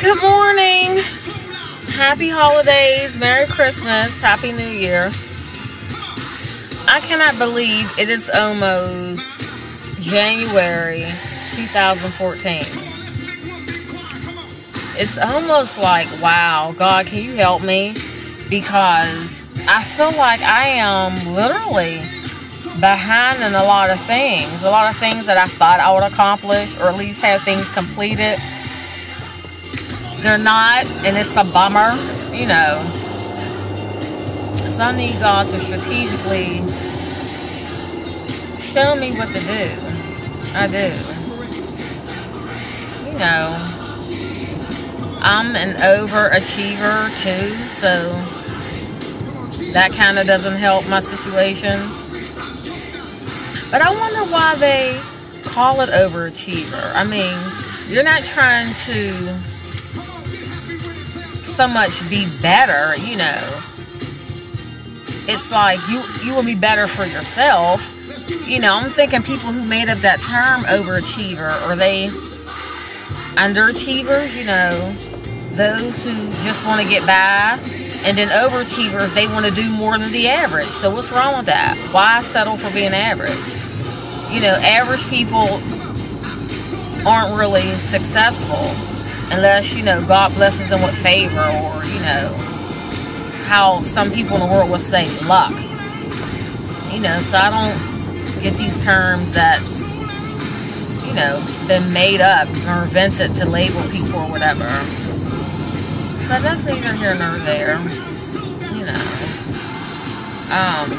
Good morning. Happy holidays. Merry Christmas. Happy New Year. I cannot believe it is almost January 2014. It's almost like, wow, God, can you help me? Because I feel like I am literally behind in a lot of things. A lot of things that I thought I would accomplish or at least have things completed. They're not, and it's a bummer, you know. So I need God to strategically show me what to do. I do. You know, I'm an overachiever too, so that kind of doesn't help my situation. But I wonder why they call it overachiever. I mean, you're not trying to so much be better, you know. It's like you you will be better for yourself. You know, I'm thinking people who made up that term overachiever, are they underachievers, you know, those who just want to get by and then overachievers, they want to do more than the average. So what's wrong with that? Why settle for being average? You know, average people aren't really successful unless, you know, God blesses them with favor or, you know, how some people in the world would say luck. You know, so I don't get these terms that, you know, been made up or invented to label people or whatever. But that's neither here nor there. You know. Um,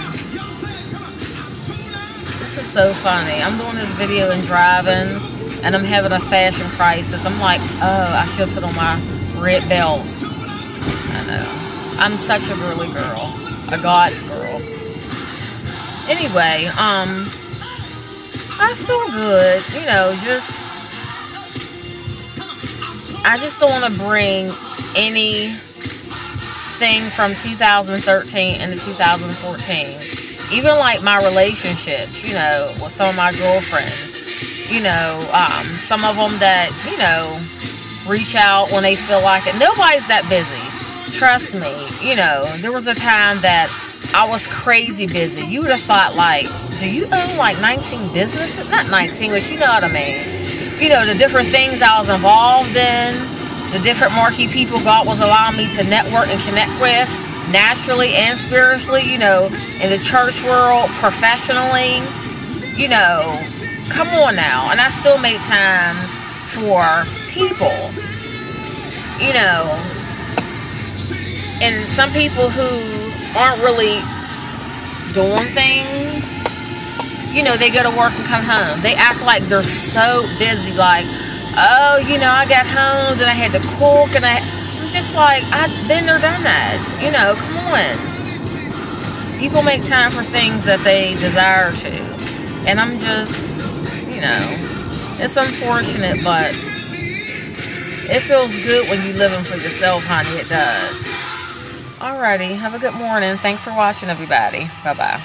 this is so funny. I'm doing this video and driving, and I'm having a fashion crisis. I'm like, oh, I should put on my red belt. I know. I'm such a girly girl. A God's girl. Anyway, um, I feel good. You know, just I just don't want to bring anything from 2013 into 2014. Even like my relationships, you know, with some of my girlfriends. You know, um, some of them that, you know, reach out when they feel like it. Nobody's that busy. Trust me. You know, there was a time that I was crazy busy. You would have thought like, do you own like 19 businesses? Not 19, but you know what I mean. You know, the different things I was involved in, the different marquee people God was allowing me to network and connect with, naturally and spiritually, you know, in the church world, professionally, you know, come on now. And I still make time for people, you know, and some people who aren't really doing things, you know, they go to work and come home. They act like they're so busy, like, oh, you know, I got home, then I had to cook, and I, I'm just like, I've been there, done that. You know, come on. People make time for things that they desire to. And I'm just, you know, it's unfortunate, but it feels good when you're living for yourself, honey. It does. Alrighty, have a good morning. Thanks for watching, everybody. Bye-bye.